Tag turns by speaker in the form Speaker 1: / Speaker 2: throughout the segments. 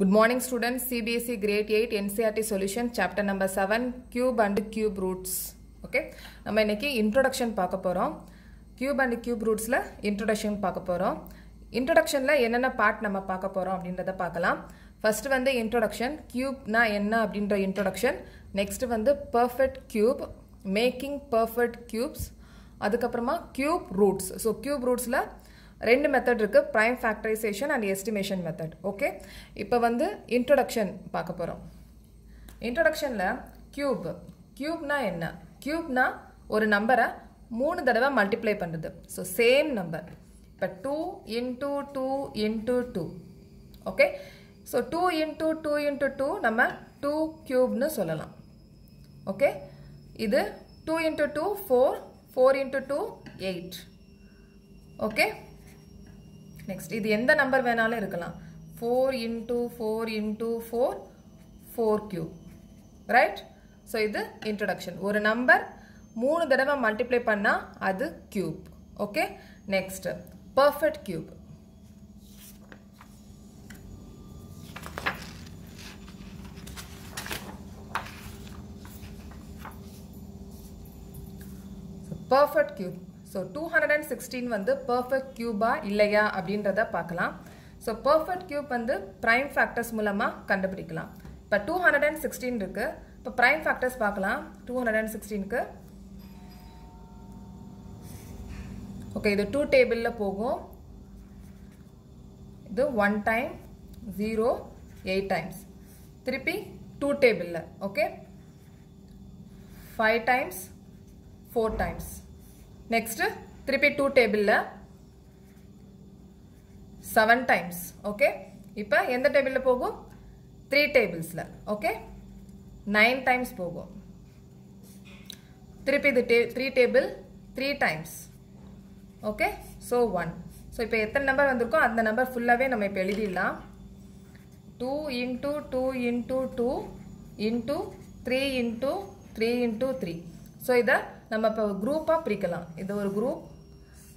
Speaker 1: Good morning students, CBSE grade 8 NCRT solution chapter number 7 cube and cube roots. Okay நம்ம இன்னைக்கு introduction பார்க்க போகிறோம் cube and cube ரூட்ஸில் introduction பார்க்க போகிறோம் இன்ட்ரொடக்ஷனில் என்னென்ன பார்ட் நம்ம பார்க்க போகிறோம் அப்படின்றத பார்க்கலாம். ஃபர்ஸ்ட் வந்து இன்ட்ரொடக்ஷன் கியூப்னா என்ன அப்படின்ற இன்ட்ரொடக்ஷன் நெக்ஸ்ட் வந்து perfect cube making perfect cubes அதுக்கப்புறமா கியூப் ரூட்ஸ் ஸோ கியூப் ரூட்ஸில் ரெண்டு மெத்தட் இருக்குது prime factorization and estimation method okay இப்போ வந்து இன்ட்ரொடக்ஷன் பார்க்க போகிறோம் இன்ட்ரொடக்ஷனில் கியூப் கியூப்னா என்ன? கியூப்னா ஒரு நம்பரை மூணு தடவை மல்டிப்ளை பண்ணுறது ஸோ சேம் நம்பர் இப்போ two into two into two okay so two into two into two நம்ம டூ கியூப்னு சொல்லலாம். ஓகே இது two into two four four into two eight okay next இது எந்த நம்பர் வேணாலும் இருக்கலாம். Four into four into four four cube right so இது introduction ஒரு நம்பர் மூணு தடவை மல்டிப்ளை பண்ணால் அது cube okay next perfect cube perfect cube so two hundred and sixteen வந்து பர்ஃபெக்ட் கியூபா இல்லையா அப்படின்றத பார்க்கலாம். ஸோ பர்ஃபெக்ட் கியூப் வந்து ப்ரைம் ஃபேக்டர்ஸ் மூலமாக கண்டுபிடிக்கலாம். இப்போ டூ ஹண்ட்ரட் அண்ட் சிக்ஸ்டீன் இருக்குது இப்போ ப்ரைம் ஃபேக்டர்ஸ் பார்க்கலாம். டூ ஹண்ட்ரட் அண்ட் சிக்ஸ்டீனுக்கு ஓகே இது டூ டேபிளில் போகும். இது one time zero eight times திருப்பி டூ டேபிளில் okay five times four times next திருப்பி டூ டேபிளில் செவன் டைம்ஸ் ஓகே இப்போ எந்த டேபிளில் போகும்? த்ரீ டேபிள்ஸில் ஓகே நைன் டைம்ஸ் போகும். திருப்பி இது the three table three times okay so one so இப்போ எத்தனை நம்பர் வந்திருக்கோ அந்த நம்பர் ஃபுல்லாகவே நம்ம இப்போ எழுதிடலாம். Two into two into two into three into three into three so இதை நம்ம இப்போ குரூப்பாக பிரிக்கலாம். இது ஒரு குரூப்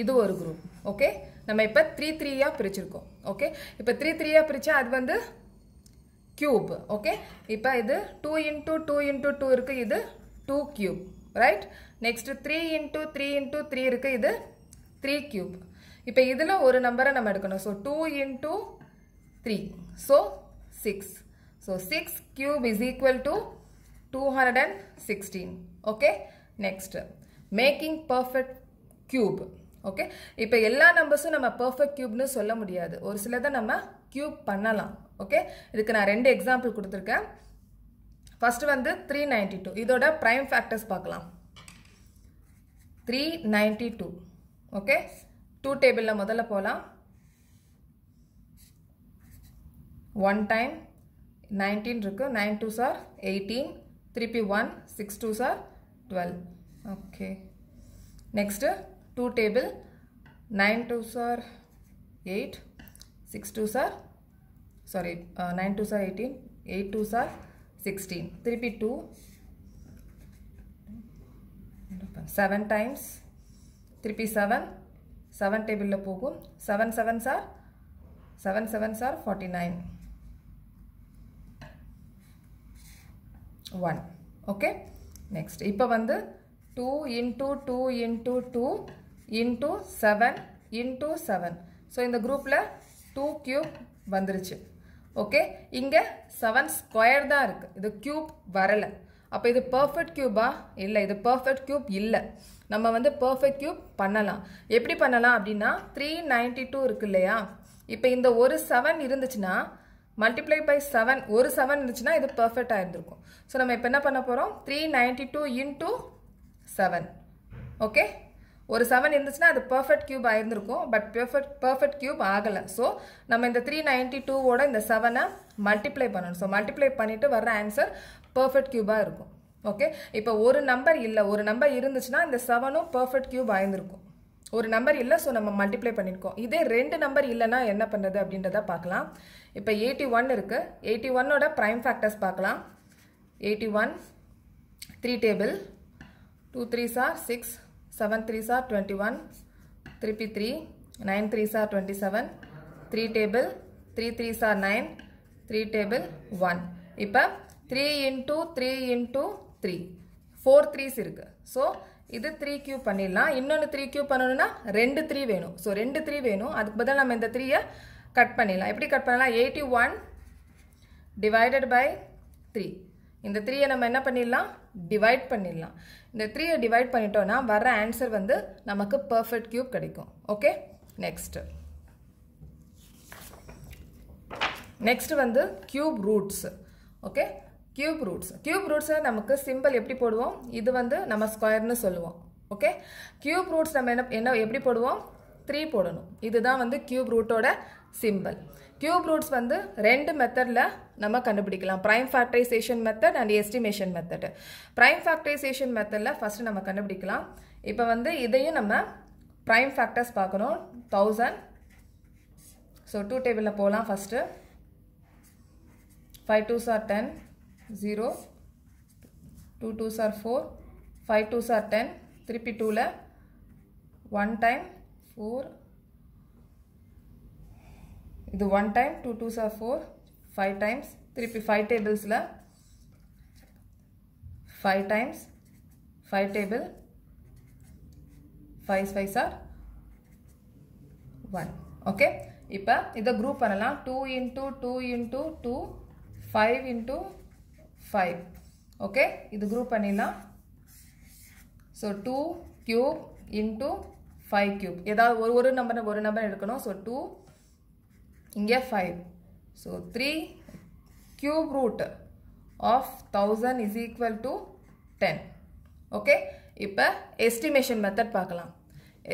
Speaker 1: இது ஒரு குரூப் ஓகே நம்ம இப்போ த்ரீ த்ரீயாக பிரிச்சிருக்கோம். ஓகே இப்போ த்ரீ த்ரீயாக பிரித்தா அது வந்து கியூப் ஓகே இப்போ இது two into two into two இருக்குது இது two cube right next three into three into three இருக்குது இது த்ரீ கியூப் இப்போ இதில் ஒரு நம்பரை நம்ம எடுக்கணும். So two into three so six so six cube is equal to two hundred and sixteen okay next making perfect cube okay இப்போ எல்லா நம்பர்ஸும் நம்ம பர்ஃபெக்ட் கியூப்னு சொல்ல முடியாது. ஒரு சிலதை நம்ம கியூப் பண்ணலாம். ஓகே இதுக்கு நான் ரெண்டு எக்ஸாம்பிள் கொடுத்துருக்கேன். ஃபஸ்ட்டு வந்து த்ரீ நைன்டி டூ இதோட ப்ரைம் ஃபேக்டர்ஸ் பார்க்கலாம். Three ninety two okay two டேபிளில் முதல்ல போகலாம் ஒன் டைம் நைன்டீன் இருக்கு. நைன் டூ சார் எயிட்டீன் திருப்பி one six twos are twelve okay next two table nine twos are eight six twos are sorry nine twos are eighteen eight twos are sixteen திருப்பி two seven times திருப்பி seven seven டேபிளில் போகும். Seven sevens are seven sevens are forty nine one okay next இப்போ வந்து two into two into two into seven into seven so இந்த குரூப்பில் two cube வந்துருச்சு. Okay இங்கே செவன் ஸ்கொயர் தான் இருக்குது இது க்யூப் வரலை. அப்போ இது பர்ஃபெக்ட் கியூபா இல்லை. இது பர்ஃபெக்ட் க்யூப் இல்லை. நம்ம வந்து பர்ஃபெக்ட் க்யூப் பண்ணலாம். எப்படி பண்ணலாம் அப்படின்னா த்ரீ நைன்டி டூ இருக்கு இல்லையா? இப்போ இந்த ஒரு செவன் இருந்துச்சுன்னா மல்டிப்ளை பை செவன் ஒரு செவன் இருந்துச்சுன்னா இது பர்ஃபெக்டாக இருந்திருக்கும் ஸோ நம்ம இப்போ என்ன பண்ண போகிறோம் three ninety two into seven okay ஒரு செவன் இருந்துச்சுன்னா அது பர்ஃபெக்ட் கியூப் ஆயிருந்திருக்கும். பட் பெர்ஃபெக்ட் பர்ஃபெக்ட் கியூப் ஆகலை. ஸோ நம்ம இந்த த்ரீ நைன்டி டூவோட இந்த செவனை மல்டிப்ளை பண்ணணும். ஸோ மல்டிப்ளை பண்ணிவிட்டு வர்ற ஆன்சர் பர்ஃபெக்ட் கியூபாக இருக்கும். ஓகே இப்போ ஒரு நம்பர் இல்லை. ஒரு நம்பர் இருந்துச்சுன்னா இந்த செவனும் பர்ஃபெக்ட் கியூப் ஆயிருந்திருக்கும். ஒரு நம்பர் இல்லை ஸோ நம்ம மல்டிப்ளை பண்ணியிருக்கோம் இதே ரெண்டு நம்பர் இல்லைன்னா என்ன பண்ணுறது அப்படின்றத பார்க்கலாம். இப்போ எயிட்டி ஒன் இருக்குது எயிட்டி ஒன்னோட ப்ரைம் ஃபேக்டர்ஸ் பார்க்கலாம். Eighty one three table two threes are six seven threes are twenty one த்ரிபி three nine threes are twenty seven three table three threes are nine three table one இப்போ three into three into three four threes இருக்குது so இது three cube பண்ணிடலாம். இன்னொன்று three cube பண்ணணும்னா ரெண்டு three வேணும். So ரெண்டு three வேணும். அதுக்கு பதிலாக நம்ம இந்த த்ரீயை கட் பண்ணிடலாம். எப்படி கட் பண்ணலாம்? Eighty one divided by three இந்த த்ரீயை நம்ம என்ன பண்ணிடலாம்? டிவைட் பண்ணிடலாம். இந்த த்ரீயை டிவைட் பண்ணிட்டோம்னா வர்ற ஆன்சர் வந்து நமக்கு பர்ஃபெக்ட் கியூப் கிடைக்கும். ஓகே நெக்ஸ்ட்டு நெக்ஸ்ட் வந்து cube roots okay cube roots cube ரூட்ஸை நமக்கு சிம்பிள் எப்படி போடுவோம்? இது வந்து நம்ம ஸ்கொயர்னு சொல்லுவோம். ஓகே கியூப் ரூட்ஸ் நம்ம என்ன என்ன எப்படி போடுவோம்? த்ரீ போடணும். இதுதான் வந்து கியூப் ரூட்டோட சிம்பிள் கியூப் ரூட்ஸ் வந்து ரெண்டு மெத்தடில் நம்ம கண்டுபிடிக்கலாம். Prime factorization method and estimation method prime factorization மெத்தடில் ஃபஸ்ட்டு நம்ம கண்டுபிடிக்கலாம். இப்போ வந்து இதையும் நம்ம ப்ரைம் ஃபேக்டர்ஸ் பார்க்கணும். தௌசண்ட் ஸோ டூ டேபிளில் போகலாம் first five twos are ten zero two twos are four five twos are ten திருப்பி டூவில் ஒன் டைம் ஃபோர் இது one time two twos are four five times திருப்பி five டேபிள்ஸில் five times five table five five are one okay இப்போ இதை group பண்ணலாம். Two into two into two five into five okay இது group பண்ணிடலாம். So two cube into five cube ஏதாவது ஒரு ஒரு number ஒரு நம்பர் எடுக்கணும். ஸோ டூ இங்கே five so three cube root of thousand is equal to ten okay இப்போ estimation method பார்க்கலாம்.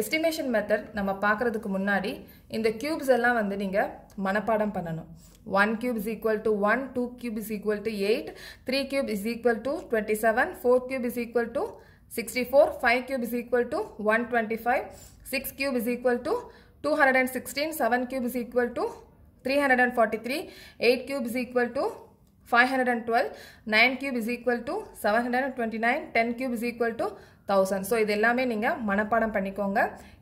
Speaker 1: எஸ்டிமேஷன் மெத்தட் நம்ம பார்க்குறதுக்கு முன்னாடி இந்த க்யூப்ஸ் எல்லாம் வந்து நீங்கள் மனப்பாடம் பண்ணணும். 1 cube is equal to 1, 2 cube is equal to 8, 3 cube is equal to 27, 4 cube is equal to 64, 5 cube is equal to 125, 6 cube is equal to 216, 7 cube is equal to 343, 8 cube is equal to 512, 9 cube is equal to 729, 10 cube is equal to thousand so இது எல்லாமே நீங்கள் மனப்பாடம் பண்ணிக்கோங்க.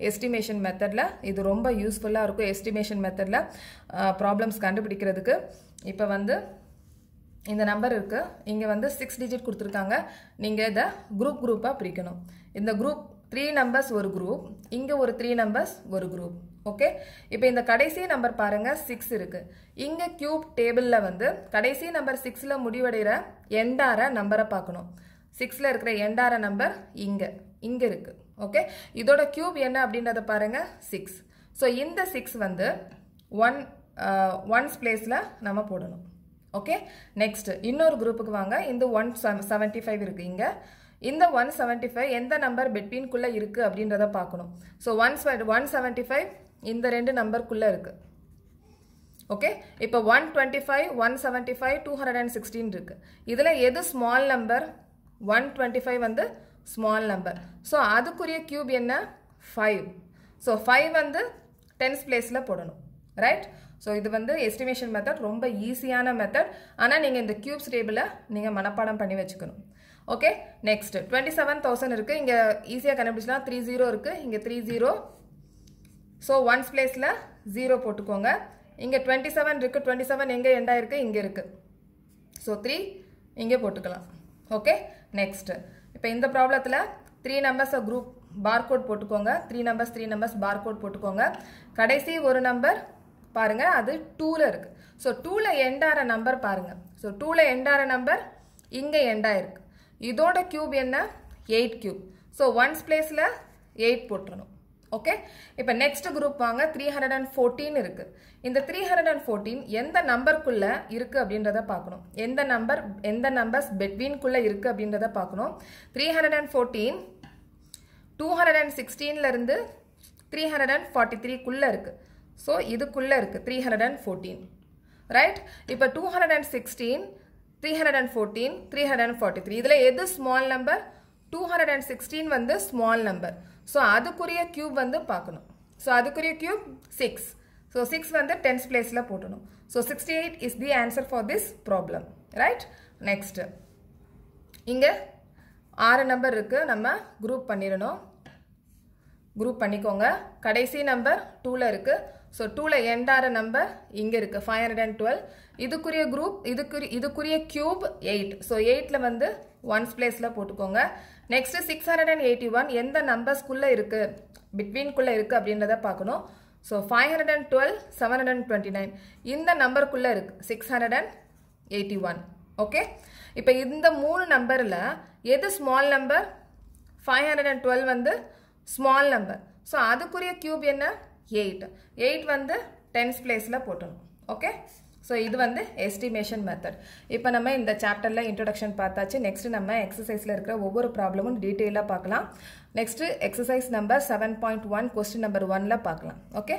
Speaker 1: Estimation மெத்தடில் இது ரொம்ப யூஸ்ஃபுல்லாக இருக்கும். எஸ்டிமேஷன் மெத்தடில் ப்ராப்ளம்ஸ் கண்டுபிடிக்கிறதுக்கு. இப்போ வந்து இந்த நம்பர் இருக்குது இங்கே வந்து சிக்ஸ் டிஜிட் கொடுத்துருக்காங்க. நீங்கள் இதை குரூப் குரூப்பாக பிரிக்கணும். இந்த குரூப் த்ரீ நம்பர்ஸ் ஒரு குரூப் இங்கே ஒரு த்ரீ நம்பர்ஸ் ஒரு குரூப் ஓகே இப்போ இந்த கடைசி நம்பர் பாருங்கள் சிக்ஸ் இருக்குது இங்கே க்யூப் டேபிளில் வந்து கடைசி நம்பர் சிக்ஸில் முடிவடைகிற எண்டார நம்பரை பார்க்கணும். சிக்ஸில் இருக்கிற எண்டார நம்பர் இங்கே இங்கே இருக்குது ஓகே இதோட கியூப் என்ன அப்படின்றத பாருங்கள் சிக்ஸ் ஸோ இந்த சிக்ஸ் வந்து ஒன் ஒன்ஸ் பிளேஸில் நம்ம போடணும். ஓகே நெக்ஸ்ட்டு இன்னொரு குரூப்புக்கு வாங்க. இந்த ஒன் செவன்ட்டி ஃபைவ் இருக்குது இங்கே. இந்த ஒன் செவன்ட்டி ஃபைவ் எந்த நம்பர் பெட்வீன்குள்ளே இருக்குது அப்படின்றத பார்க்கணும். So one one seventy five இந்த ரெண்டு நம்பருக்குள்ளே இருக்குது ஓகே இப்போ one twenty five one seventy five two hundred and sixteen இருக்குது இதில் எது small number one twenty five வந்து ஸ்மால் நம்பர் ஸோ அதுக்குரிய க்யூப் என்ன? ஃபைவ் ஸோ ஃபைவ் வந்து டென்ஸ் பிளேஸில் போடணும். ரைட் ஸோ இது வந்து எஸ்டிமேஷன் மெத்தட் ரொம்ப ஈஸியான மெத்தட் ஆனால் நீங்கள் இந்த கியூப்ஸ் டேபிளை நீங்கள் மனப்பாடம் பண்ணி வச்சுக்கணும். Okay next twenty seven thousand இருக்குது இங்கே ஈஸியாக கண்டுபிடிச்சலாம் த்ரீ ஜீரோ இருக்குது இங்கே த்ரீ ஜீரோ ஸோ ஒன்ஸ் பிளேஸில் ஜீரோ போட்டுக்கோங்க. இங்கே டுவெண்ட்டி செவன் இருக்குது டுவெண்ட்டி செவன் எங்கே எண்டாயிருக்கு இங்கே இருக்குது ஸோ த்ரீ இங்கே போட்டுக்கலாம். ஓகே நெக்ஸ்ட் இப்போ இந்த ப்ராப்ளத்தில் த்ரீ நம்பர்ஸை குரூப் பார்கோட் போட்டுக்கோங்க. த்ரீ நம்பர்ஸ் த்ரீ நம்பர்ஸ் பார்கோட் போட்டுக்கோங்க. கடைசி ஒரு நம்பர் பாருங்கள் அது டூவில் இருக்குது ஸோ டூவில் எண்டார நம்பர் பாருங்கள் ஸோ டூவில் எண்டார நம்பர் இங்கே எண்டாயிருக்கு இதோட கியூப் என்ன? எயிட் கியூப் ஸோ ஒன்ஸ் பிளேஸில் எயிட் போட்டுறணும். ஓகே இப்போ நெக்ஸ்ட் குரூப் வாங்க த்ரீ ஹண்ட்ரட் அண்ட் ஃபோர்டீன் இருக்கு இந்த த்ரீ ஹண்ட்ரட் அண்ட் ஃபோர்டீன் எந்த நம்பருக்குள்ள இருக்கு அப்படின்றத பார்க்கணும் எந்த நம்பர் எந்த நம்பர்ஸ் பெட்வீன்குள்ள இருக்கு அப்படின்றத பார்க்கணும் three hundred and fourteen two hundred and சிக்ஸ்டீன்ல இருந்து த்ரீ ஹண்ட்ரட் அண்ட் ஃபார்ட்டி த்ரீக்குள்ள இருக்கு ஸோ இதுக்குள்ள இருக்கு three hundred and fourteen right இப்போ two hundred and sixteen three hundred and fourteen three hundred and forty three இதில் எது small number two hundred and sixteen வந்து small number so அதுக்குரிய cube வந்து பார்க்கணும். ஸோ அதுக்குரிய க்யூப் சிக்ஸ் ஸோ சிக்ஸ் வந்து tens பிளேஸில் போட்டணும். So sixty eight is the answer for this problem right next இங்கே ஆறு நம்பர் இருக்குது நம்ம குரூப் பண்ணிடணும். குரூப் பண்ணிக்கோங்க. கடைசி நம்பர் டூவில் இருக்குது ஸோ டூவில் எண்டார நம்பர் இங்கே இருக்குது ஃபைவ் ஹண்ட்ரட் அண்ட் டுவெல் இதுக்குரிய குரூப் இதுக்குரிய இதுக்குரிய கியூப் எயிட் ஸோ எயிட்டில் வந்து ஒன்ஸ் பிளேஸில் போட்டுக்கோங்க. Next six hundred and eighty one எந்த நம்பர்ஸ்குள்ளே இருக்குது பிட்வீன்குள்ளே இருக்குது அப்படின்றத பார்க்கணும் so five hundred and twelve seven hundred and twenty nine இந்த நம்பருக்குள்ளே இருக்குது six hundred and eighty one okay இப்போ இந்த மூணு நம்பரில் எது small number five hundred and twelve வந்து ஸ்மால் நம்பர் ஸோ அதுக்குரிய கியூப் என்ன? எயிட் எயிட் வந்து டென்ஸ் பிளேஸில் போட்டணும் ஓகே ஸோ இது வந்து எஸ்டிமேஷன் மெத்தட் இப்போ நம்ம இந்த சாப்டரில் இன்ட்ரொடக்ஷன் பார்த்தாச்சு. நெக்ஸ்ட் நம்ம எக்ஸசைஸில் இருக்கிற ஒவ்வொரு ப்ராப்ளமும் டீட்டெயிலாக பார்க்கலாம். Next exercise number seven point one question number ஒன்ல பார்க்கலாம். ஓகே